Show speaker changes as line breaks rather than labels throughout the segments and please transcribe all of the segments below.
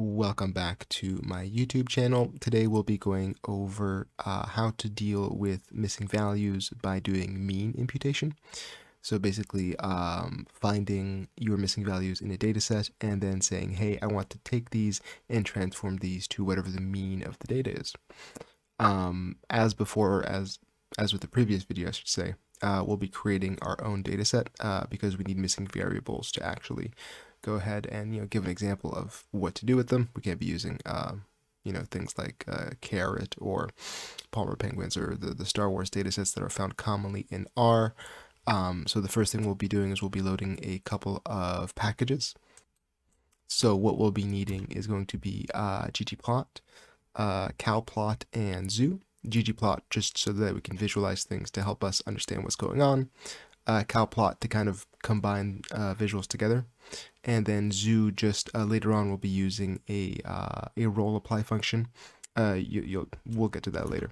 Welcome back to my YouTube channel. Today we'll be going over uh, how to deal with missing values by doing mean imputation. So basically um, finding your missing values in a data set and then saying, hey, I want to take these and transform these to whatever the mean of the data is. Um, as before, as, as with the previous video, I should say, uh, we'll be creating our own data set uh, because we need missing variables to actually go ahead and you know give an example of what to do with them. We can't be using uh, you know things like uh, Caret or Palmer penguins or the, the Star Wars datasets that are found commonly in R. Um, so the first thing we'll be doing is we'll be loading a couple of packages. So what we'll be needing is going to be uh, ggplot, uh, cowplot, and zoo. ggplot just so that we can visualize things to help us understand what's going on. Uh, cowplot to kind of combine uh, visuals together and then zoo just uh, later on will be using a uh, a roll apply function. Uh, you, you'll we'll get to that later.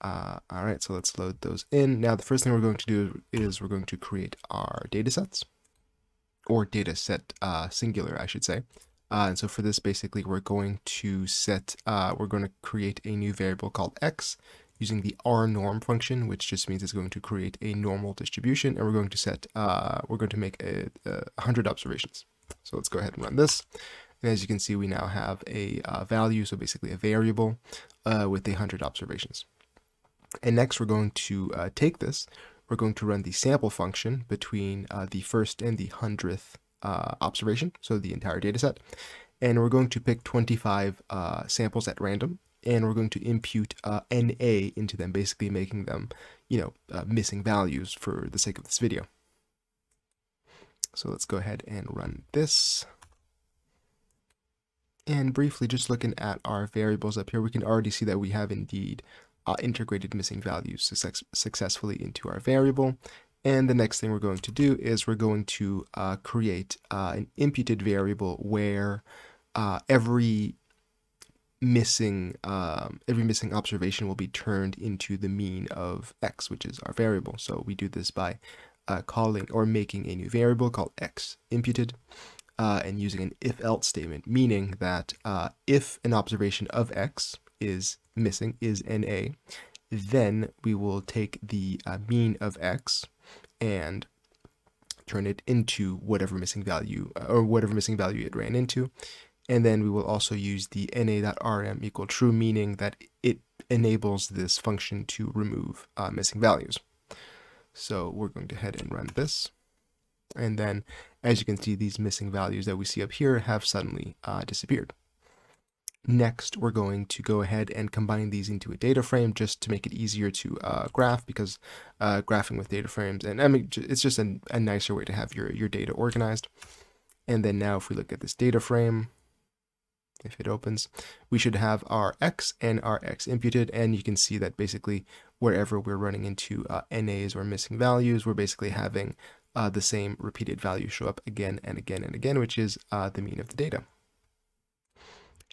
Uh, all right, so let's load those in. Now the first thing we're going to do is we're going to create our data sets, or data set singular, I should say. And so for this, basically, we're going to set, we're going to create a new variable called x using the rnorm function, which just means it's going to create a normal distribution, and we're going to set, uh, we're going to make a, a 100 observations. So let's go ahead and run this. And as you can see, we now have a uh, value, so basically a variable uh, with a 100 observations. And next we're going to uh, take this, we're going to run the sample function between uh, the first and the 100th uh, observation, so the entire data set. And we're going to pick 25 uh, samples at random, and we're going to impute NA into them, basically making them, you know, missing values for the sake of this video. So let's go ahead and run this. And briefly, just looking at our variables up here, we can already see that we have indeed uh, integrated missing values success successfully into our variable. And the next thing we're going to do is we're going to uh, create uh, an imputed variable where uh, every missing um, every missing observation will be turned into the mean of x, which is our variable. So we do this by uh, calling or making a new variable called x imputed uh, and using an if else statement, meaning that uh, if an observation of x is missing, is NA, then we will take the uh, mean of x and turn it into whatever missing value uh, or whatever missing value it ran into. And then we will also use the na.rm equal true, meaning that it enables this function to remove uh, missing values. So we're going to head and run this. And then, as you can see, these missing values that we see up here have suddenly uh, disappeared. Next, we're going to go ahead and combine these into a data frame just to make it easier to uh, graph because uh, graphing with data frames, and I mean, it's just a, a nicer way to have your, your data organized. And then now if we look at this data frame, if it opens, we should have our x and our x imputed, and you can see that basically wherever we're running into uh, NAs or missing values, we're basically having uh, the same repeated value show up again and again and again, which is uh, the mean of the data.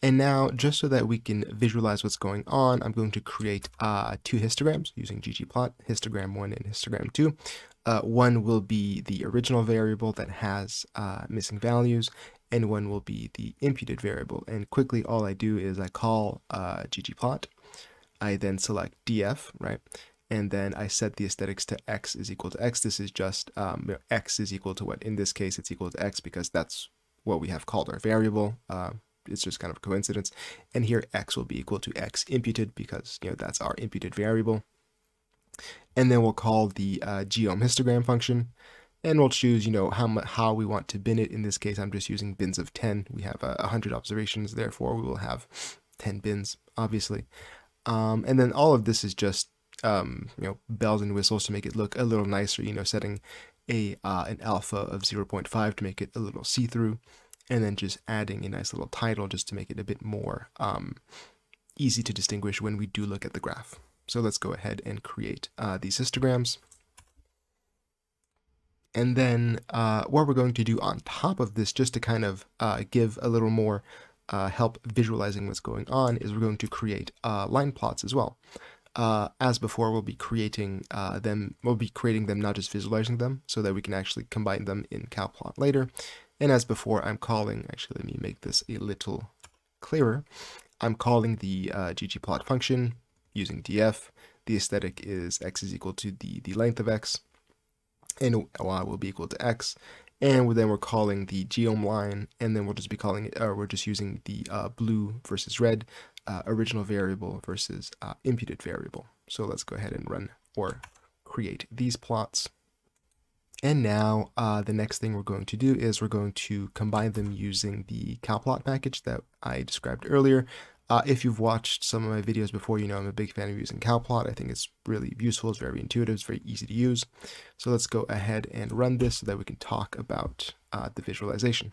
And now, just so that we can visualize what's going on, I'm going to create uh, two histograms using ggplot, histogram 1 and histogram 2. Uh, one will be the original variable that has uh, missing values, and one will be the imputed variable. And quickly, all I do is I call uh, ggplot. I then select df, right? And then I set the aesthetics to x is equal to x. This is just um, x is equal to what? In this case, it's equal to x because that's what we have called our variable. Uh, it's just kind of a coincidence. And here x will be equal to x imputed because, you know, that's our imputed variable. And then we'll call the uh, geom histogram function and we'll choose, you know, how how we want to bin it. In this case, I'm just using bins of 10. We have uh, 100 observations, therefore we will have 10 bins, obviously. Um, and then all of this is just, um, you know, bells and whistles to make it look a little nicer, you know, setting a uh, an alpha of 0.5 to make it a little see-through, and then just adding a nice little title just to make it a bit more um, easy to distinguish when we do look at the graph. So let's go ahead and create uh, these histograms. And then uh, what we're going to do on top of this, just to kind of uh, give a little more uh, help visualizing what's going on, is we're going to create uh, line plots as well. Uh, as before, we'll be creating uh, them, we'll be creating them, not just visualizing them, so that we can actually combine them in cowplot later. And as before, I'm calling, actually, let me make this a little clearer, I'm calling the ggplot function using df. The aesthetic is x is equal to the, the length of x, and y will be equal to x. And then we're calling the geom line, and then we'll just be calling it, or we're just using the uh, blue versus red, uh, original variable versus uh, imputed variable. So let's go ahead and run or create these plots. And now uh, the next thing we're going to do is we're going to combine them using the cowplot package that I described earlier. Uh, if you've watched some of my videos before, you know I'm a big fan of using cowplot. I think it's really useful, it's very intuitive, it's very easy to use. So let's go ahead and run this so that we can talk about uh, the visualization.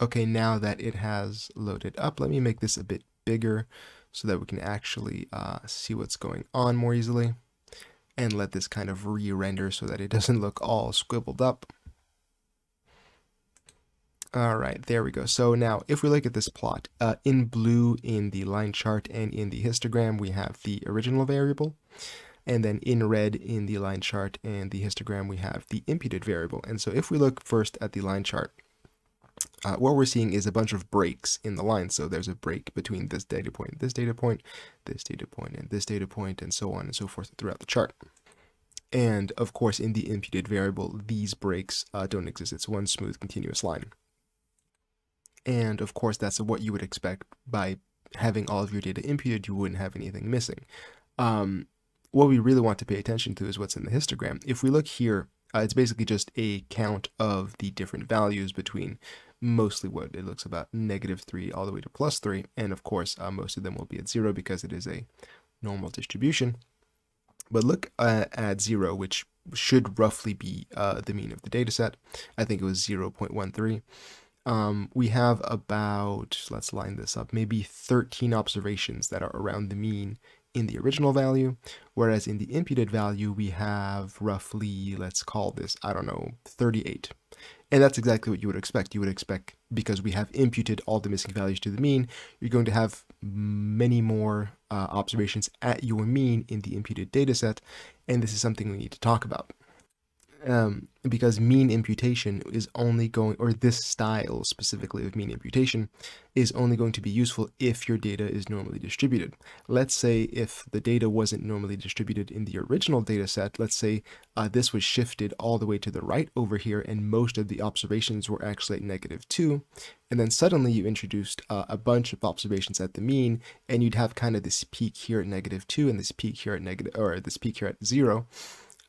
Okay, now that it has loaded up, let me make this a bit bigger so that we can actually uh, see what's going on more easily and let this kind of re-render so that it doesn't look all scribbled up. All right, there we go. So now if we look at this plot, uh, in blue in the line chart and in the histogram, we have the original variable. And then in red in the line chart and the histogram, we have the imputed variable. And so if we look first at the line chart, uh, what we're seeing is a bunch of breaks in the line. So there's a break between this data point, this data point, this data point, and this data point, and so on and so forth throughout the chart. And of course, in the imputed variable, these breaks uh, don't exist. It's one smooth continuous line. And of course, that's what you would expect by having all of your data imputed, you wouldn't have anything missing. Um, what we really want to pay attention to is what's in the histogram. If we look here, uh, it's basically just a count of the different values between mostly what it looks about negative 3 all the way to plus 3. And of course, uh, most of them will be at 0 because it is a normal distribution. But look uh, at 0, which should roughly be uh, the mean of the data set. I think it was 0 0.13 um, we have about, let's line this up, maybe 13 observations that are around the mean in the original value, whereas in the imputed value, we have roughly, let's call this, I don't know, 38. And that's exactly what you would expect. You would expect, because we have imputed all the missing values to the mean, you're going to have many more uh, observations at your mean in the imputed dataset, and this is something we need to talk about um, because mean imputation is only going, or this style specifically of mean imputation is only going to be useful if your data is normally distributed. Let's say if the data wasn't normally distributed in the original data set, let's say uh, this was shifted all the way to the right over here and most of the observations were actually at negative 2, and then suddenly you introduced uh, a bunch of observations at the mean, and you'd have kind of this peak here at negative 2 and this peak here at negative, or this peak here at 0,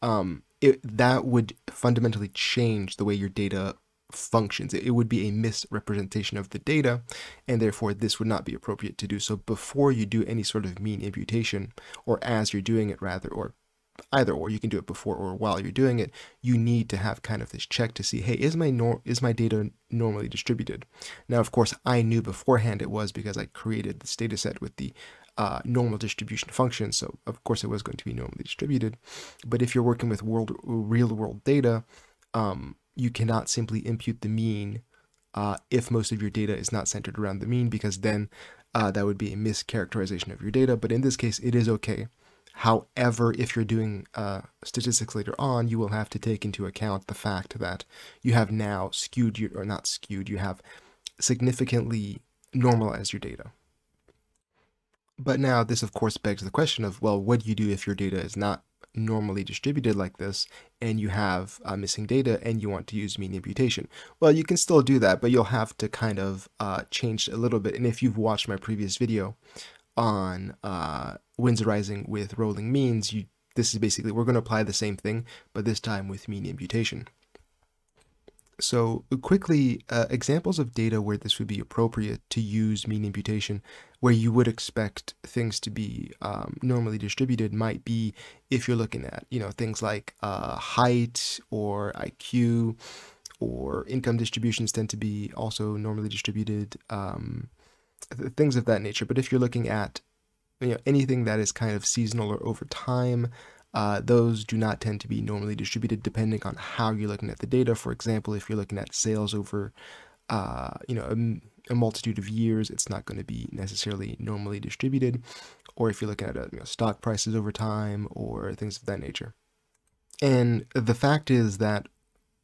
um, it, that would fundamentally change the way your data functions. It, would be a misrepresentation of the data, and therefore this would not be appropriate to do. So before you do any sort of mean imputation, or as you're doing it rather, or either or you can do it before or while you're doing it you need to have kind of this check to see hey is my nor is my data normally distributed now of course i knew beforehand it was because i created this data set with the uh, normal distribution function. So of course it was going to be normally distributed. But if you're working with world real world data, um, you cannot simply impute the mean uh, if most of your data is not centered around the mean, because then uh, that would be a mischaracterization of your data. But in this case, it is okay. However, if you're doing uh, statistics later on, you will have to take into account the fact that you have now skewed your, or not skewed, you have significantly normalized your data. But now this of course begs the question of, well, what do you do if your data is not normally distributed like this and you have uh, missing data and you want to use mean imputation? Well, you can still do that, but you'll have to kind of uh, change a little bit. And if you've watched my previous video on uh, winsorizing with rolling means, you this is basically, we're going to apply the same thing, but this time with mean imputation. So quickly, uh, examples of data where this would be appropriate to use mean imputation, where you would expect things to be um, normally distributed might be if you're looking at, you know, things like uh, height or IQ or income distributions tend to be also normally distributed, um, things of that nature. But if you're looking at, you know, anything that is kind of seasonal or over time, uh, those do not tend to be normally distributed depending on how you're looking at the data. For example, if you're looking at sales over, uh, you know, a, a, multitude of years, it's not going to be necessarily normally distributed. Or if you're looking at uh, you know, stock prices over time or things of that nature. And the fact is that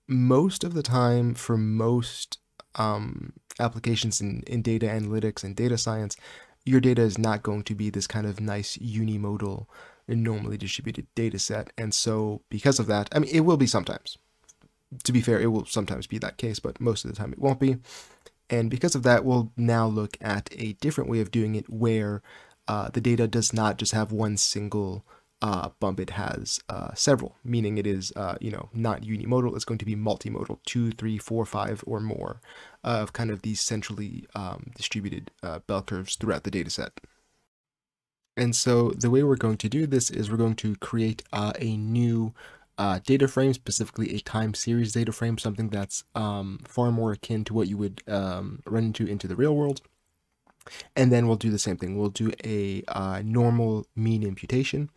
most of the time, for most um, applications in, in data analytics and data science, your data is not going to be this kind of nice unimodal normally distributed data set. And so because of that, I mean, it will be sometimes. To be fair, it will sometimes be that case, but most of the time it won't be. And because of that, we'll now look at a different way of doing it where uh, the data does not just have one single uh, bump, it has uh, several, meaning it is, uh, you know, not unimodal, it's going to be multimodal, two, three, four, five, or more of kind of these centrally um, distributed uh, bell curves throughout the data set. And so the way we're going to do this is we're going to create uh, a new uh, data frame, specifically a time series data frame, something that's um, far more akin to what you would um, run into into the real world. And then we'll do the same thing. We'll do a uh, normal mean imputation,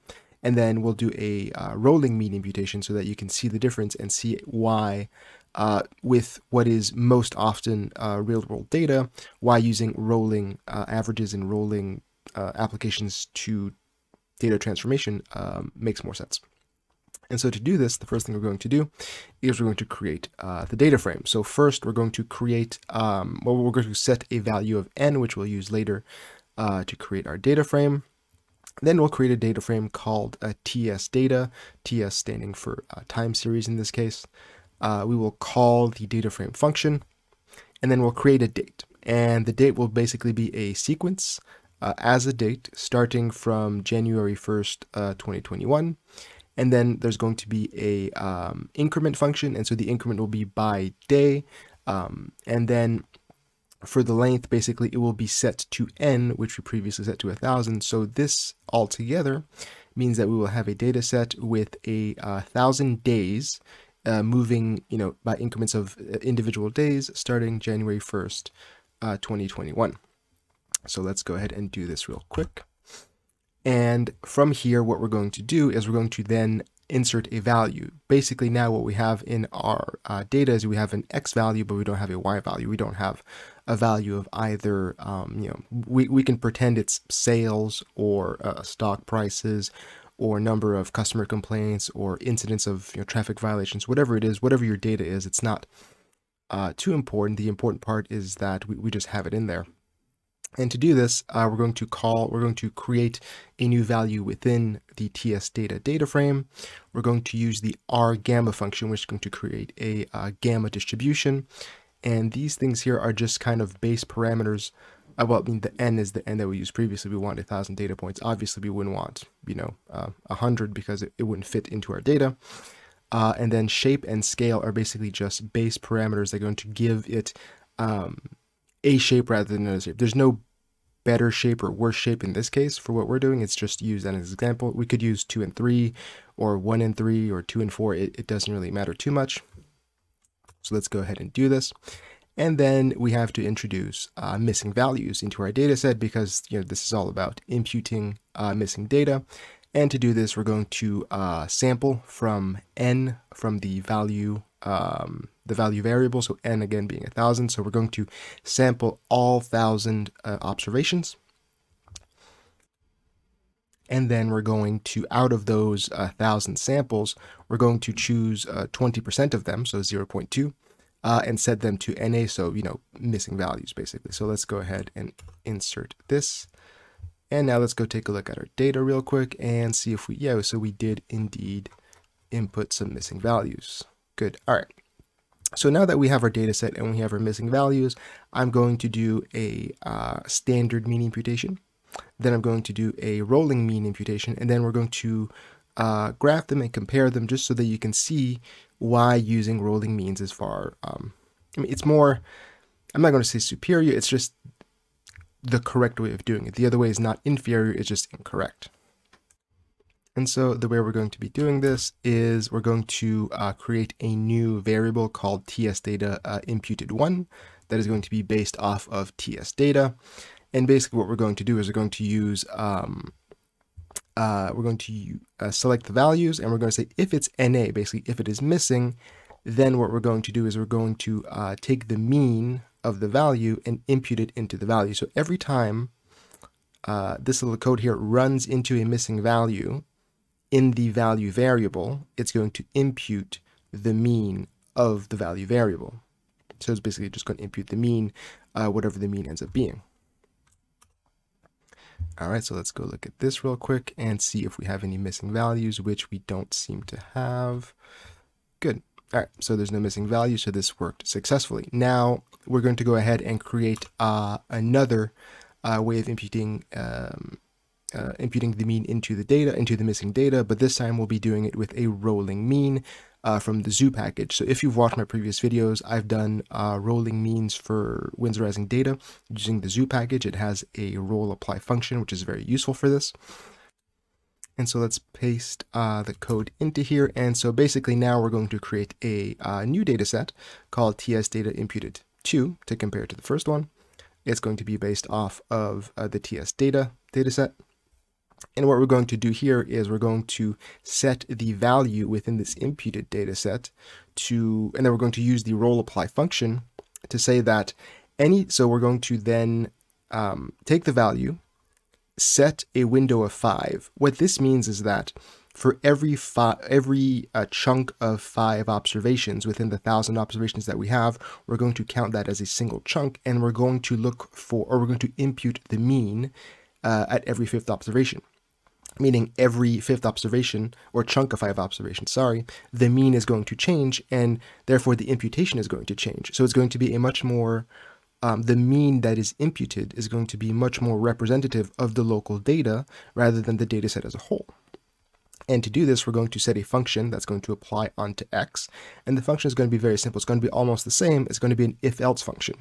and then we'll do a uh, rolling mean imputation so that you can see the difference and see why uh, with what is most often uh, real world data, why using rolling uh, averages and rolling uh, applications to data transformation um, makes more sense. And so to do this, the first thing we're going to do is we're going to create uh, the data frame. So first we're going to create, um, well, we're going to set a value of n, which we'll use later uh, to create our data frame. Then we'll create a data frame called a TS data, TS standing for uh, time series in this case. Uh, we will call the data frame function, and then we'll create a date. And the date will basically be a sequence uh, as a date starting from January 1st, uh, 2021. And then there's going to be a um, increment function. And so the increment will be by day. Um, and then for the length, basically, it will be set to n, which we previously set to a 1,000. So this altogether means that we will have a data set with a uh, 1,000 days uh, moving, you know, by increments of uh, individual days starting January 1st, uh, 2021. So let's go ahead and do this real quick. And from here, what we're going to do is we're going to then insert a value. Basically now what we have in our uh, data is we have an X value, but we don't have a Y value. We don't have a value of either, um, you know, we, we can pretend it's sales or uh, stock prices or number of customer complaints or incidents of you know, traffic violations, whatever it is, whatever your data is, it's not uh, too important. The important part is that we, we just have it in there. And to do this, uh, we're going to call, we're going to create a new value within the TS data data frame. We're going to use the R gamma function, which is going to create a uh, gamma distribution. And these things here are just kind of base parameters. Uh, well, I mean, the n is the n that we used previously. We want a thousand data points. Obviously, we wouldn't want, you know, uh, a uh, hundred because it, it wouldn't fit into our data. Uh, and then shape and scale are basically just base parameters that are going to give it um, a shape rather than another shape. There's no better shape or worse shape in this case for what we're doing. It's just used as an example. We could use two and three or one and three or two and four. It, it doesn't really matter too much. So let's go ahead and do this. And then we have to introduce uh, missing values into our data set because you know this is all about imputing uh, missing data. And to do this, we're going to uh, sample from n from the value um, the value variable, so n again being a thousand. So we're going to sample all thousand uh, observations. And then we're going to, out of those uh, thousand samples, we're going to choose 20% uh, of them, so 0.2, uh, and set them to NA, so, you know, missing values basically. So let's go ahead and insert this. And now let's go take a look at our data real quick and see if we, yeah, so we did indeed input some missing values. Good. All right. So now that we have our data set and we have our missing values, I'm going to do a uh, standard mean imputation. Then I'm going to do a rolling mean imputation, and then we're going to uh, graph them and compare them just so that you can see why using rolling means is far, um, I mean, it's more, I'm not going to say superior, it's just the correct way of doing it. The other way is not inferior, it's just incorrect. And so the way we're going to be doing this is we're going to uh, create a new variable called tsData uh, imputed1 that is going to be based off of tsData. And basically what we're going to do is we're going to use, um, uh, we're going to uh, select the values and we're going to say if it's NA, basically if it is missing, then what we're going to do is we're going to uh, take the mean of the value and impute it into the value. So every time uh, this little code here runs into a missing value, in the value variable, it's going to impute the mean of the value variable. So it's basically just going to impute the mean, uh, whatever the mean ends up being. All right, so let's go look at this real quick and see if we have any missing values, which we don't seem to have. Good. All right, so there's no missing value, so this worked successfully. Now we're going to go ahead and create uh, another uh, way of imputing um, uh, imputing the mean into the data, into the missing data, but this time we'll be doing it with a rolling mean uh, from the zoo package. So if you've watched my previous videos, I've done uh, rolling means for winsorizing data using the zoo package. It has a roll apply function, which is very useful for this. And so let's paste uh, the code into here. And so basically now we're going to create a uh, new data set called TS data imputed 2 to compare to the first one. It's going to be based off of uh, the TS data dataset. And what we're going to do here is we're going to set the value within this imputed data set to, and then we're going to use the roll apply function to say that any, so we're going to then um, take the value, set a window of five. What this means is that for every five, every uh, chunk of five observations within the thousand observations that we have, we're going to count that as a single chunk, and we're going to look for, or we're going to impute the mean uh, at every fifth observation meaning every fifth observation or chunk of five observations, sorry, the mean is going to change and therefore the imputation is going to change. So it's going to be a much more, um, the mean that is imputed is going to be much more representative of the local data rather than the data set as a whole. And to do this, we're going to set a function that's going to apply onto x. And the function is going to be very simple. It's going to be almost the same. It's going to be an if-else function.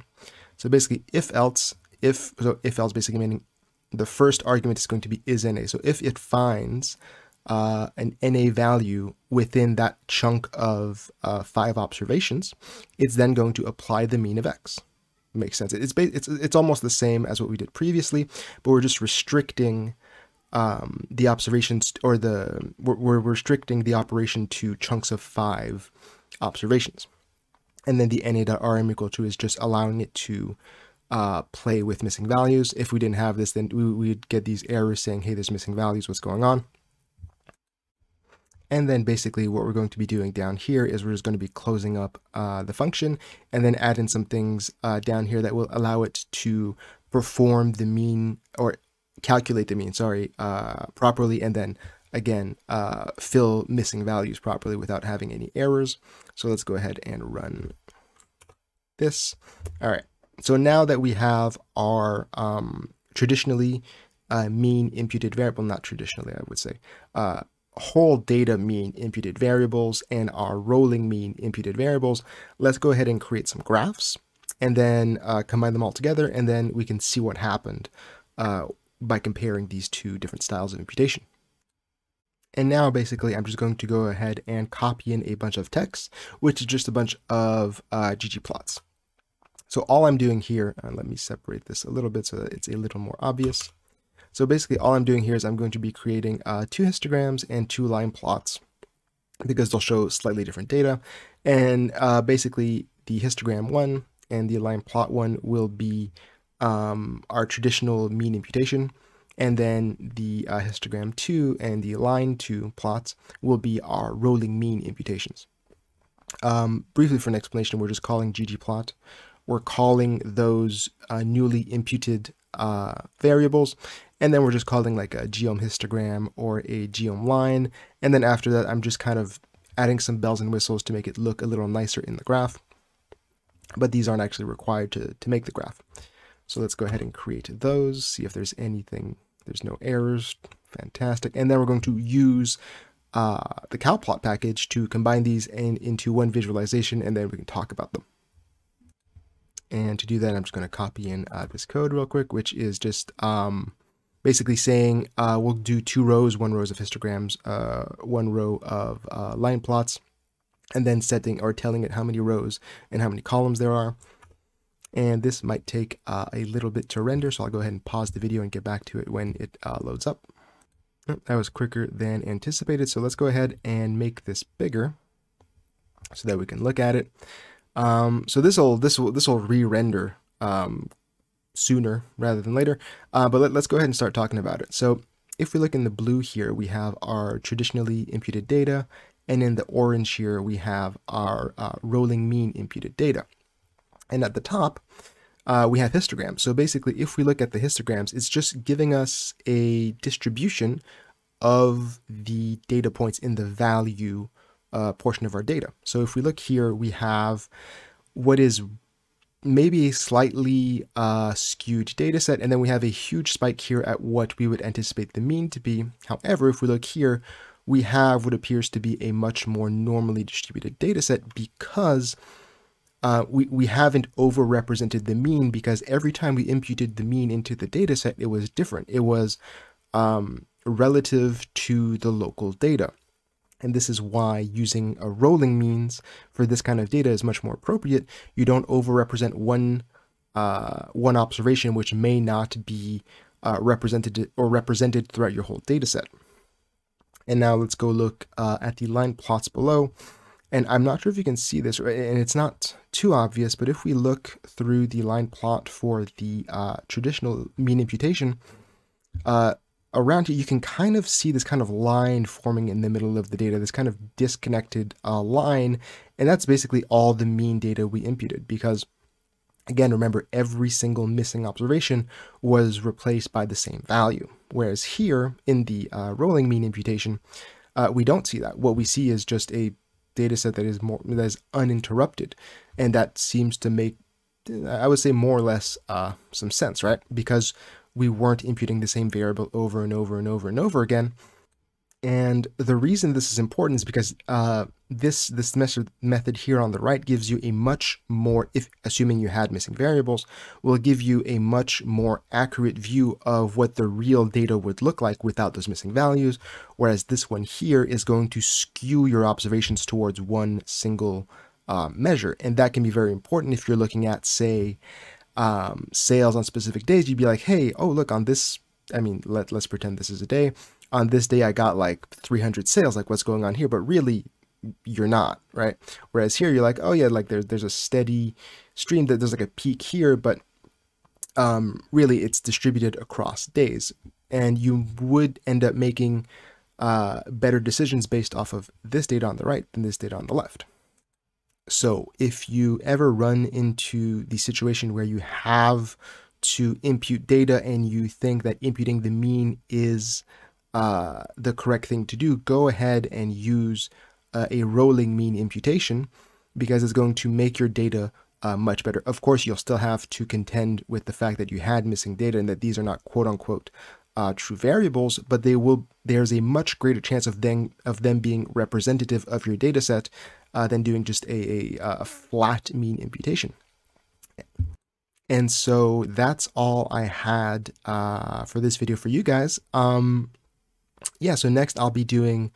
So basically, if-else, if, so if-else basically meaning the first argument is going to be is NA. So if it finds uh, an NA value within that chunk of uh, five observations, it's then going to apply the mean of X. Makes sense. It's, it's, it's almost the same as what we did previously, but we're just restricting um, the observations or the, we're, we're restricting the operation to chunks of five observations. And then the NA.rm equal to is just allowing it to uh, play with missing values. If we didn't have this, then we, would get these errors saying, hey, there's missing values, what's going on? And then basically what we're going to be doing down here is we're just going to be closing up uh, the function and then add in some things uh, down here that will allow it to perform the mean or calculate the mean, sorry, uh, properly and then again, uh, fill missing values properly without having any errors. So let's go ahead and run this. All right. So now that we have our um, traditionally uh, mean imputed variable, not traditionally, I would say, uh, whole data mean imputed variables and our rolling mean imputed variables, let's go ahead and create some graphs and then uh, combine them all together and then we can see what happened uh, by comparing these two different styles of imputation. And now basically I'm just going to go ahead and copy in a bunch of text, which is just a bunch of uh, ggplots. So all I'm doing here, uh, let me separate this a little bit so that it's a little more obvious. So basically all I'm doing here is I'm going to be creating uh, two histograms and two line plots because they'll show slightly different data. And uh, basically the histogram one and the line plot one will be um, our traditional mean imputation. And then the uh, histogram 2 and the line 2 plots will be our rolling mean imputations. Um, briefly for an explanation, we're just calling ggplot we're calling those uh, newly imputed uh, variables. And then we're just calling like a geom histogram or a geom line. And then after that, I'm just kind of adding some bells and whistles to make it look a little nicer in the graph. But these aren't actually required to, to make the graph. So let's go ahead and create those, see if there's anything, there's no errors, fantastic. And then we're going to use uh, the cowplot package to combine these in, into one visualization, and then we can talk about them. And to do that, I'm just going to copy in uh, this code real quick, which is just um, basically saying uh, we'll do two rows, one rows of histograms, uh, one row of uh, line plots, and then setting or telling it how many rows and how many columns there are. And this might take uh, a little bit to render, so I'll go ahead and pause the video and get back to it when it uh, loads up. That was quicker than anticipated, so let's go ahead and make this bigger so that we can look at it. Um, so this will this will this will re-render um, sooner rather than later. Uh, but let, us go ahead and start talking about it. So if we look in the blue here, we have our traditionally imputed data, and in the orange here we have our uh, rolling mean imputed data. And at the top, uh, we have histograms. So basically, if we look at the histograms, it's just giving us a distribution of the data points in the value uh, portion of our data. So if we look here, we have what is maybe a slightly uh, skewed data set, and then we have a huge spike here at what we would anticipate the mean to be. However, if we look here, we have what appears to be a much more normally distributed data set because uh, we, we haven't overrepresented the mean because every time we imputed the mean into the data set, it was different. It was um, relative to the local data. And this is why using a rolling means for this kind of data is much more appropriate. You don't overrepresent one uh, one observation which may not be uh, represented or represented throughout your whole data set. And now let's go look uh, at the line plots below. And I'm not sure if you can see this, and it's not too obvious, but if we look through the line plot for the uh, traditional mean imputation, uh, around here you can kind of see this kind of line forming in the middle of the data, this kind of disconnected uh, line, and that's basically all the mean data we imputed, because Again, remember every single missing observation was replaced by the same value. Whereas here in the uh, rolling mean imputation, uh, we don't see that. What we see is just a data set that is more that is uninterrupted, and that seems to make, I would say, more or less uh, some sense, right? Because we weren't imputing the same variable over and over and over and over again. And the reason this is important is because uh, this this method method here on the right gives you a much more, if assuming you had missing variables, will give you a much more accurate view of what the real data would look like without those missing values. Whereas this one here is going to skew your observations towards one single uh, measure, and that can be very important if you're looking at, say, um, sales on specific days. You'd be like, hey, oh look on this. I mean, let let's pretend this is a day on this day I got like 300 sales, like what's going on here? But really, you're not, right? Whereas here, you're like, oh yeah, like there's there's a steady stream that there's like a peak here, but um, really it's distributed across days, and you would end up making uh, better decisions based off of this data on the right than this data on the left. So if you ever run into the situation where you have to impute data and you think that imputing the mean is uh, the correct thing to do, go ahead and use uh, a rolling mean imputation because it's going to make your data uh, much better. Of course, you'll still have to contend with the fact that you had missing data and that these are not quote unquote uh, true variables, but they will. There's a much greater chance of them of them being representative of your data set uh, than doing just a, a, a flat mean imputation. And so that's all I had uh, for this video for you guys. Um, yeah, so next I'll be doing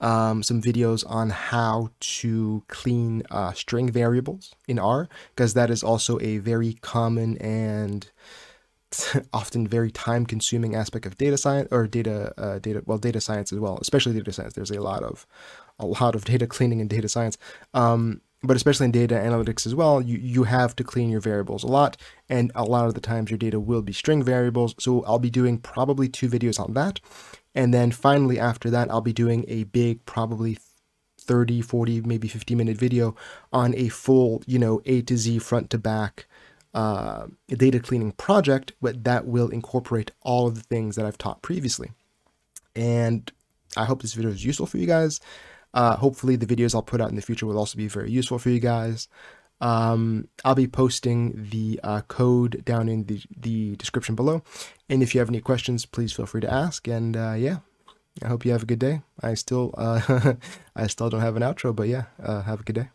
um, some videos on how to clean uh, string variables in R, because that is also a very common and often very time consuming aspect of data science or data uh, data well data science as well especially data science there's a lot of a lot of data cleaning in data science um, but especially in data analytics as well you you have to clean your variables a lot and a lot of the times your data will be string variables so I'll be doing probably two videos on that and then finally after that, I'll be doing a big, probably 30, 40, maybe 50 minute video on a full, you know, A to Z front to back uh, data cleaning project, but that will incorporate all of the things that I've taught previously. And I hope this video is useful for you guys. Uh, hopefully the videos I'll put out in the future will also be very useful for you guys. Um, I'll be posting the uh, code down in the, the description below. And if you have any questions, please feel free to ask. And uh, yeah, I hope you have a good day. I still uh, I still don't have an outro, but yeah, uh, have a good day.